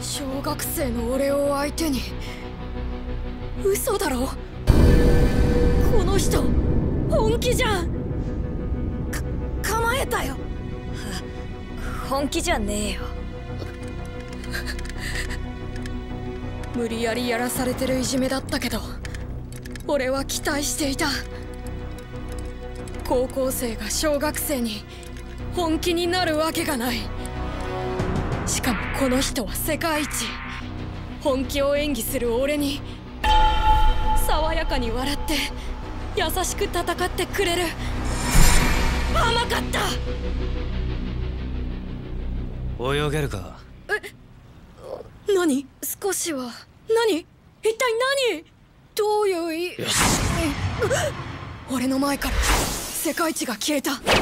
小学生の俺を相手に。嘘だろ？この人本気じゃん。か構えたよ。本気じゃねえよ。無理やりやらされてるいじめだったけど俺は期待していた。高校生が小学生に本気になるわけがない。しかもこの人は世界一本気を演技する俺に爽やかに笑って優しく戦ってくれる。甘かった。泳げるか？何？少しは。何？一体何？どういうい俺の前から世界一が消えた。ケツ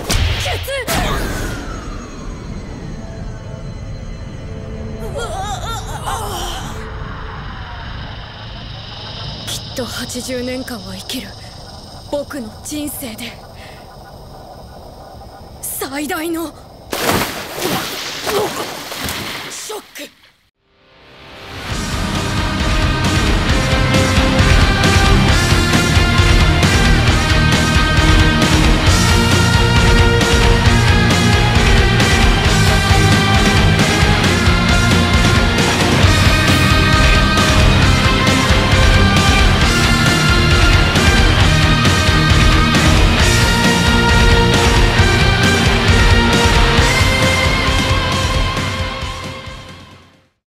と80年間は生きる。僕の人生で。最大の